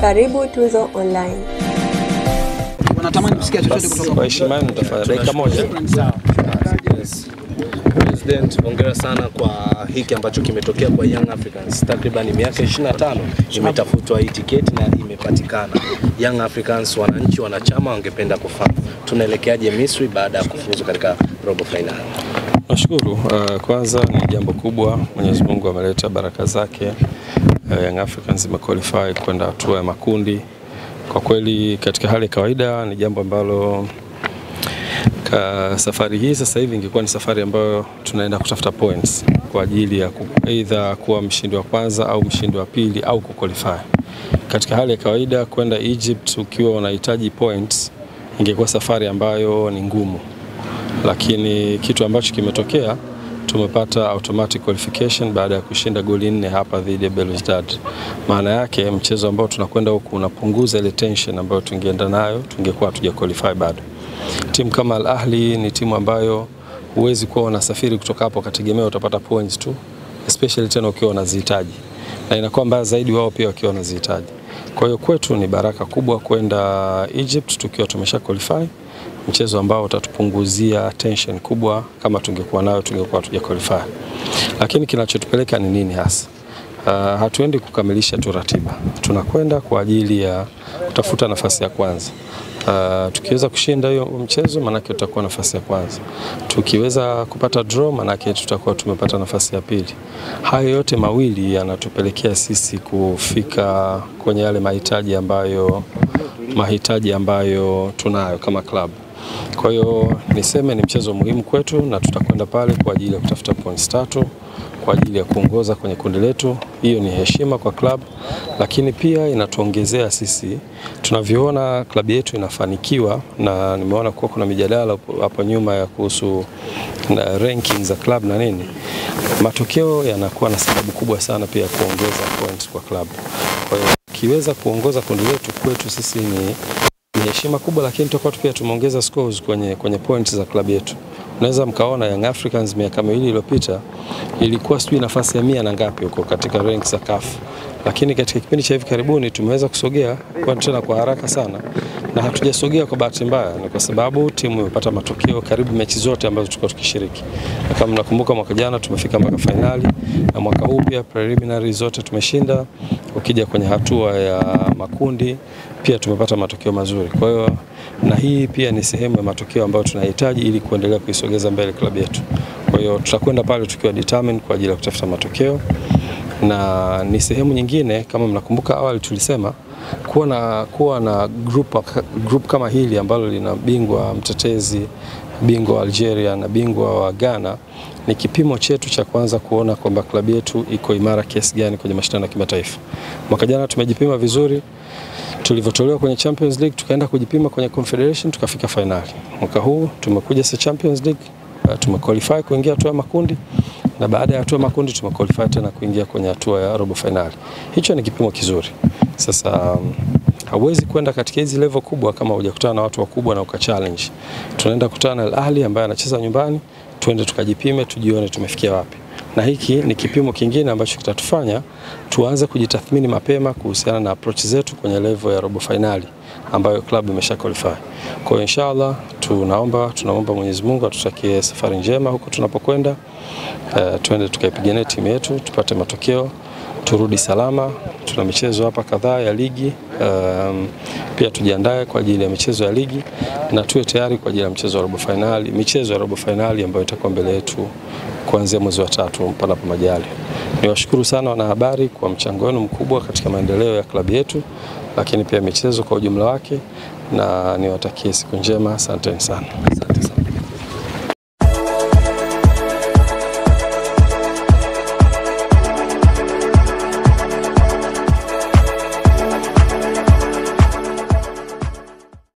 Karibu Tuzo Online. Wanatamani kusikia chochote kutoka Kwa heshima yenu dakika moja. Yes. President, hongera sana kwa hiki ambacho kimetokea kwa Young Africans. Takriban miaka 25 imetafutwa hii tiketi na imepatikana. Young Africans, wananchi wanachama wangependa kufahamu tunaelekeaje Misri baada ya kufuzu katika robo finali. Nashukuru. Uh, kwanza ni jambo kubwa, Mwenyezi Mungu ameleta baraka zake. Uh, Young Africans imequalify kwenda hatua ya makundi. Kwa kweli katika hali ya kawaida ni jambo ambalo ka safari hii sasa hivi ingekuwa ni safari ambayo tunaenda kutafuta points kwa ajili ya either kuwa mshindi wa kwanza au mshindi wa pili au kuqualify. Katika hali ya kawaida kwenda Egypt ukiwa unahitaji points ingekuwa safari ambayo ni ngumu, lakini kitu ambacho kimetokea tumepata automatic qualification baada ya kushinda goli nne hapa dhidi ya Belouizdad. Maana yake mchezo ambao tunakwenda huku unapunguza ile tension ambayo tungeenda nayo tungekuwa hatuja qualify bado. Timu kama Al Ahli ni timu ambayo huwezi kuwa unasafiri kutoka hapo ukategemea utapata points tu, especially tena ukiwa unazihitaji, na inakuwa mbaya zaidi wao pia wakiwa wanazihitaji. Kwa hiyo kwetu ni baraka kubwa kwenda Egypt tukiwa tumesha qualify, mchezo ambao utatupunguzia tension kubwa. Kama tungekuwa nayo tungekuwa tuja qualify, lakini kinachotupeleka ni nini hasa? Uh, hatuendi kukamilisha tu ratiba, tunakwenda kwa ajili ya kutafuta nafasi ya kwanza. Uh, tukiweza kushinda hiyo mchezo maanake tutakuwa nafasi ya kwanza. Tukiweza kupata draw maanake tutakuwa tumepata nafasi ya pili. Hayo yote mawili yanatupelekea sisi kufika kwenye yale mahitaji ambayo mahitaji ambayo tunayo kama klabu. Kwa hiyo niseme ni mchezo muhimu kwetu na tutakwenda pale kwa ajili ya kutafuta points tatu kwa ajili ya kuongoza kwenye kundi letu. Hiyo ni heshima kwa klabu, lakini pia inatuongezea sisi tunavyoona klabu yetu inafanikiwa, na nimeona kuwa kuna mijadala hapo nyuma ya kuhusu ranking za club na nini. Matokeo yanakuwa na sababu kubwa sana pia ya kuongeza points kwa klabu. Kwa hiyo kiweza kuongoza kundi letu kwetu sisi ni ni heshima kubwa, lakini tutakuwa pia tumeongeza scores kwenye, kwenye points za klabu yetu. Unaweza mkaona Young Africans miaka miwili iliyopita ilikuwa sijui nafasi ya mia na ngapi huko katika ranks za CAF, lakini katika kipindi cha hivi karibuni tumeweza kusogea kwa tena kwa haraka sana, na hatujasogea kwa bahati mbaya, ni kwa sababu timu imepata matokeo karibu mechi zote ambazo tulikuwa tukishiriki, kama mnakumbuka mwaka jana tumefika mpaka fainali, na mwaka huu pia preliminary zote tumeshinda. Ukija kwenye hatua ya makundi pia tumepata matokeo mazuri. Kwa hiyo na hii pia ni sehemu ya matokeo ambayo tunahitaji ili kuendelea kuisogeza mbele klabu yetu. Kwa hiyo tutakwenda pale tukiwa determined kwa ajili ya kutafuta matokeo, na ni sehemu nyingine, kama mnakumbuka awali tulisema kuwa na, kuwa na group, group kama hili ambalo lina bingwa mtetezi, bingwa wa Algeria na bingwa wa Ghana ni kipimo chetu cha kwanza kuona kwamba klabu yetu iko imara kiasi gani kwenye mashindano ya kimataifa. Mwaka jana tumejipima vizuri, tulivyotolewa kwenye Champions League tukaenda kujipima kwenye Confederation tukafika fainali. Mwaka huu tumekuja sa Champions League uh, tumequalify kuingia hatua ya makundi na baada ya hatua ya makundi tumequalify tena kuingia kwenye hatua ya robo finali. Hicho ni kipimo kizuri. Sasa um, hauwezi kwenda katika hizi level kubwa kama hujakutana na watu wakubwa na uka challenge. Tunaenda kukutana na Al Ahly ambaye anacheza nyumbani, tuende tukajipime, tujione tumefikia wapi na hiki ni kipimo kingine ambacho kitatufanya tuanze kujitathmini mapema kuhusiana na approach zetu kwenye level ya robo finali ambayo klabu imesha qualify. Kwa hiyo inshallah tunaomba tunaomba Mwenyezi Mungu atutakie safari njema huko tunapokwenda. Uh, tuende tukaipigania timu yetu tupate matokeo turudi salama. Tuna michezo hapa kadhaa ya ligi um, pia tujiandae kwa ajili ya michezo ya ligi na tuwe tayari kwa ajili ya mchezo wa robo finali, michezo ya robo fainali ambayo itakuwa mbele yetu kuanzia mwezi wa tatu panapo majali. Niwashukuru sana wanahabari kwa mchango wenu mkubwa katika maendeleo ya klabu yetu, lakini pia michezo kwa ujumla wake, na niwatakie siku njema. Asanteni sana. Asante sana.